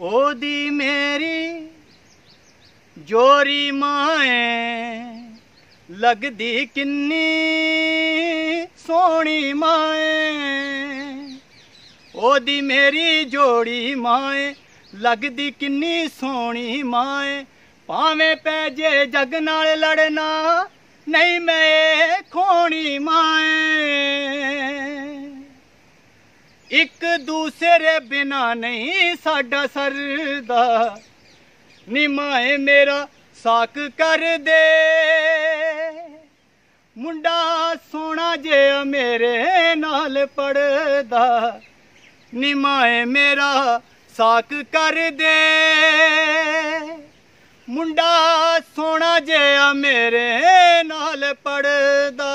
ਉਹਦੀ ਮੇਰੀ ਜੋਰੀ ਮਾਏ ਲੱਗਦੀ ਕਿੰਨੀ ਸੋਹਣੀ ਮਾਏ ਉਹਦੀ ਮੇਰੀ ਜੋੜੀ ਮਾਏ ਲੱਗਦੀ ਕਿੰਨੀ ਸੋਹਣੀ ਮਾਏ ਭਾਵੇਂ ਪੈ ਜੇ ਜਗ ਨਾਲ ਲੜਨਾ, ਨਹੀਂ ਮੈਂ ਖੋਣੀ ਮਾਏ ਇੱਕ ਦੂਸਰੇ ਬਿਨਾ ਨਹੀਂ ਸਾਡਾ ਸਰਦਾ। ਨਿਮਾਏ ਮੇਰਾ ਸਾਕ ਕਰ ਦੇ। ਮੁੰਡਾ ਸੋਹਣਾ ਜਿਹਾ ਮੇਰੇ ਨਾਲ ਪੜਦਾ। ਨਿਮਾਏ ਮੇਰਾ ਸਾਕ ਕਰ ਦੇ। ਮੁੰਡਾ ਸੋਹਣਾ ਜਿਹਾ ਮੇਰੇ ਨਾਲ ਪੜਦਾ।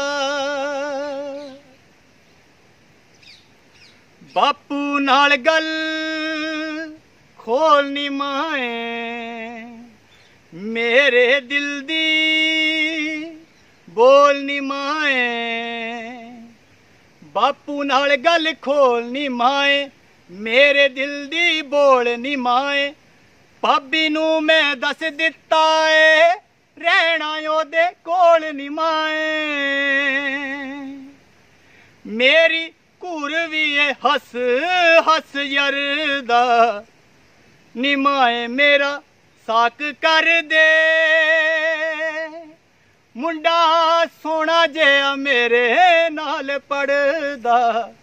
ਬਾਪੂ ਨਾਲ ਗੱਲ ਖੋਲ ਨੀ ਮਾਏ। ਮੇਰੇ ਦਿਲ ਦੀ ਬੋਲ ਨੀ ਮਾਏ। ਬਾਪੂ ਨਾਲ ਗੱਲ ਖੋਲ ਨੀ ਮਾਏ। ਮੇਰੇ ਦਿਲ ਦੀ ਬੋਲ ਨੀ ਮਾਏ। ਭਾਬੀ ਨੂੰ ਮੈਂ ਦੱਸ ਦਿੱਤਾ ਏ, ਰਹਿਣਾ ਉਹਦੇ ਕੋਲ ਨੀ ਮਾਏ। ਮੇਰੀ ਵੀ ਏ ਹੱਸ ਹੱਸ ਯਰਦਾ ਨਿਮਾਏ ਮੇਰਾ ਸਾਕ ਕਰ ਦੇ। ਮੁੰਡਾ ਸੋਹਣਾ ਜਿਹਾ ਮੇਰੇ ਨਾਲ ਪੜਦਾ।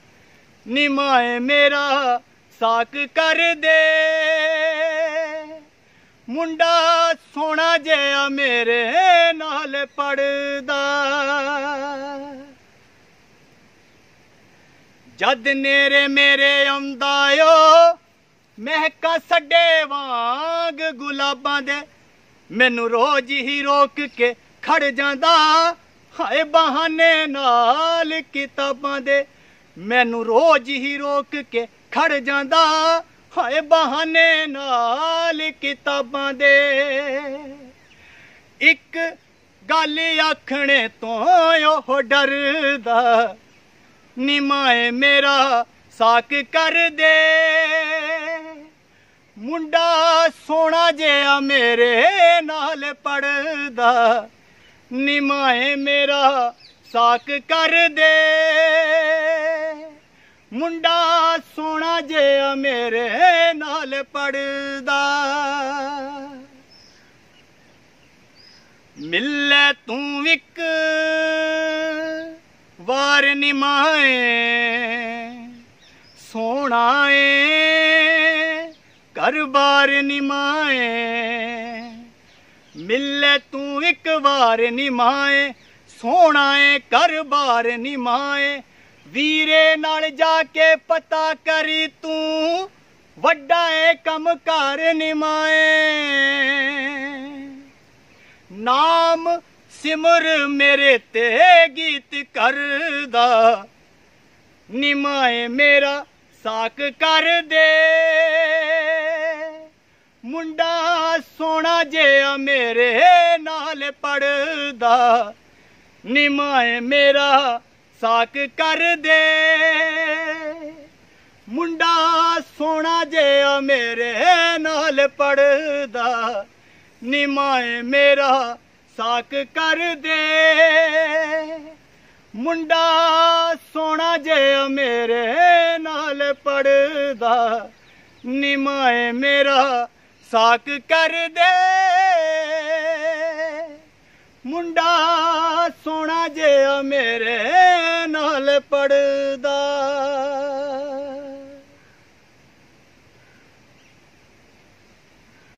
ਨਿਮਾਏ ਮੇਰਾ ਸਾਕ ਕਰ ਦੇ। ਮੁੰਡਾ ਸੋਹਣਾ ਜਿਹਾ ਮੇਰੇ ਨਾਲ ਪੜਦਾ। ਜਦ ਨੇਰੇ ਮੇਰੇ ਆਉਂਦਾ ਓ ਮਹਿਕਾ ਸੱਡੇ ਵਾਂਗ ਗੁਲਾਬਾਂ ਦੇ। ਮੈਨੂੰ ਰੋਜ਼ ਹੀ ਰੋਕ ਕੇ ਖੜ ਜਾਂਦਾ, ਹਾਏ ਬਹਾਨੇ ਨਾਲ ਕਿਤਾਬਾਂ ਦੇ। ਮੈਨੂੰ ਰੋਜ਼ ਹੀ ਰੋਕ ਕੇ ਖੜ ਜਾਂਦਾ, ਹਾਏ ਬਹਾਨੇ ਨਾਲ ਕਿਤਾਬਾਂ ਦੇ। ਇੱਕ ਗੱਲ ਆਖਣੇ ਤੋਂ ਉਹ ਡਰਦਾ। ਨਿਮਾਏ ਮੇਰਾ ਸਾਕ ਕਰ ਦੇ। ਮੁੰਡਾ ਸੋਹਣਾ ਜਿਹਾ ਮੇਰੇ ਨਾਲ ਪੜਦਾ। ਨਿਮਾਏ ਮੇਰਾ ਸਾਕ ਕਰ ਦੇ। ਮੁੰਡਾ ਸੋਹਣਾ ਜਿਹਾ ਮੇਰੇ ਨਾਲ ਪੜਦਾ। ਮਿਲੇ ਤੂੰ ਇੱਕ ਵਾਰ ਨਿਮਾਏ ਸੋਣਾ ਏ ਘਰ-ਬਾਰ ਨਿਮਾਏ। ਮਿਲੇ ਤੂੰ ਇੱਕ ਵਾਰ ਨਿਮਾਏ ਸੋਣਾ ਏ ਘਰ-ਬਾਰ ਨਿਮਾਏ। ਵੀਰੇ ਨਾਲ ਜਾ ਕੇ ਪਤਾ ਕਰੀ ਤੂੰ, ਵੱਡਾ ਏ ਕੰਮ ਘਰ ਨਿਮਾਏ। ਨਾਮ ਸਿਮਰ ਮੇਰੇ ਤੇ ਗੀਤ ਕਰਦਾ। ਨਿਮਾਏ ਮੇਰਾ ਸਾਕ ਕਰ ਦੇ। ਮੁੰਡਾ ਸੋਹਣਾ ਜਿਹਾ ਮੇਰੇ ਨਾਲ ਪੜਦਾ। ਨਿਮਾਏ ਮੇਰਾ ਸਾਕ ਕਰ ਦੇ। ਮੁੰਡਾ ਸੋਹਣਾ ਜਿਹਾ ਮੇਰੇ ਨਾਲ ਪੜਦਾ। ਨਿਮਾਏ ਮੇਰਾ ਸਾਕ ਕਰ ਦੇ। ਮੁੰਡਾ ਸੋਹਣਾ ਜਿਹਾ ਮੇਰੇ ਨਾਲ ਪੜਦਾ। ਨਿਮਾਏ ਮੇਰਾ ਸਾਕ ਕਰ ਦੇ। ਮੁੰਡਾ ਸੋਹਣਾ ਜਿਹਾ ਮੇਰੇ ਨਾਲ ਪੜਦਾ।